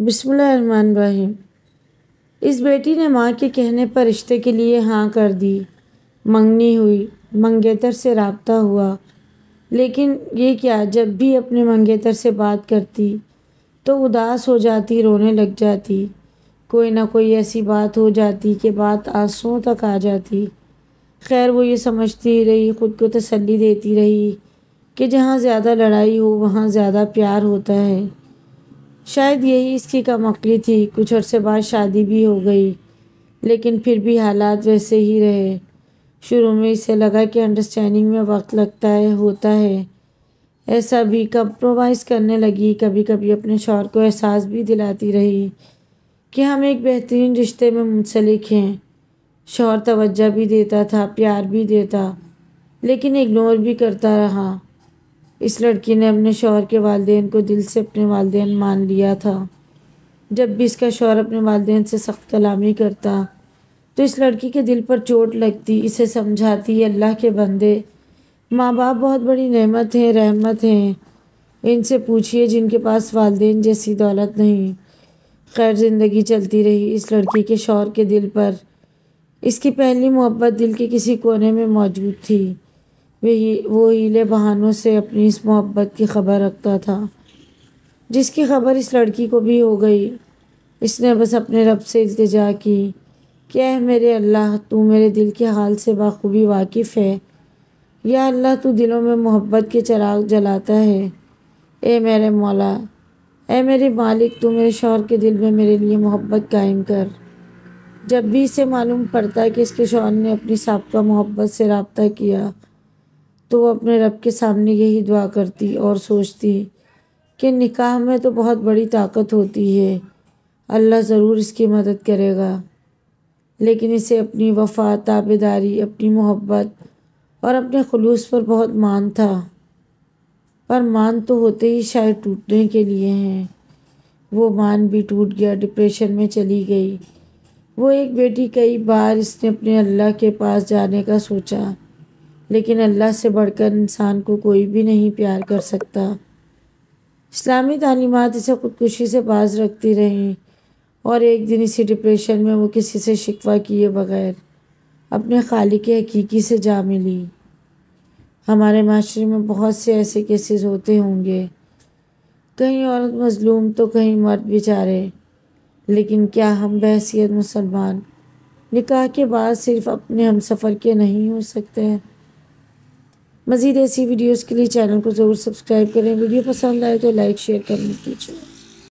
बिस्मिल्लाहिर्रहमानिर्रहीम। इस बेटी ने माँ के कहने पर रिश्ते के लिए हाँ कर दी। मंगनी हुई, मंगेतर से रबता हुआ। लेकिन ये क्या, जब भी अपने मंगेतर से बात करती तो उदास हो जाती, रोने लग जाती। कोई ना कोई ऐसी बात हो जाती कि बात आंसुओं तक आ जाती। खैर, वो ये समझती रही, ख़ुद को तसल्ली देती रही कि जहाँ ज़्यादा लड़ाई हो, वहाँ ज़्यादा प्यार होता है। शायद यही इसकी कम अकली थी। कुछ अरसे बाद शादी भी हो गई, लेकिन फिर भी हालात वैसे ही रहे। शुरू में इसे लगा कि अंडरस्टैंडिंग में वक्त लगता है, होता है। ऐसा भी कंप्रोमाइज़ करने लगी। कभी कभी अपने शौर को एहसास भी दिलाती रही कि हम एक बेहतरीन रिश्ते में मुंसलिक हैं। शौर तवज्जो भी देता था, प्यार भी देता, लेकिन इग्नोर भी करता रहा। इस लड़की ने अपने शौहर के वालदेन को दिल से अपने वालदेन मान लिया था। जब भी इसका शौहर अपने वालदेन से सख्त कलामी करता तो इस लड़की के दिल पर चोट लगती, इसे समझाती, अल्लाह के बंदे माँ बाप बहुत बड़ी नेमत हैं, रहमत हैं। इनसे पूछिए जिनके पास वालदेन जैसी दौलत नहीं। खैर, ज़िंदगी चलती रही इस लड़की के शौहर के दिल पर। इसकी पहली मोहब्बत दिल के किसी कोने में मौजूद थी। वही वो हीले बहानों से अपनी इस मोहब्बत की खबर रखता था, जिसकी खबर इस लड़की को भी हो गई। इसने बस अपने रब से इल्तिजा की क्या है मेरे अल्लाह, तू मेरे दिल के हाल से बाखूबी वाकिफ़ है। या अल्लाह, तू दिलों में मोहब्बत के चराग जलाता है। ए मेरे मौला ए मेरे मालिक, तू मेरे शौहर के दिल में मेरे लिए मोहब्बत कायम कर। जब भी इसे मालूम पड़ता है कि इसके शौहर ने अपनी सबका मोहब्बत से रबता किया तो अपने रब के सामने यही दुआ करती और सोचती कि निकाह में तो बहुत बड़ी ताकत होती है। अल्लाह ज़रूर इसकी मदद करेगा। लेकिन इसे अपनी वफा ताबेदारी, अपनी मोहब्बत और अपने खलूस पर बहुत मान था। पर मान तो होते ही शायद टूटने के लिए हैं। वो मान भी टूट गया, डिप्रेशन में चली गई। वो एक बेटी कई बार इसने अपने अल्लाह के पास जाने का सोचा। लेकिन अल्लाह से बढ़कर इंसान को कोई भी नहीं प्यार कर सकता। इस्लामी तालीमत इसे ख़ुदकुशी से बाज रखती रहीं और एक दिन इसी डिप्रेशन में वो किसी से शिकवा किए बगैर अपने खालिक हकीकी से जा मिली। हमारे माशरे में बहुत से ऐसे केसेस होते होंगे। कहीं औरत मज़लूम तो कहीं मर्द बेचारे। लेकिन क्या हम बहसीत मुसलमान? निकाह के बाद सिर्फ़ अपने हम सफ़र के नहीं हो सकते। हैं मज़ीद ऐसी वीडियोज़ के लिए चैनल को ज़रूर सब्सक्राइब करें। वीडियो पसंद आए तो लाइक, शेयर करने कीजिए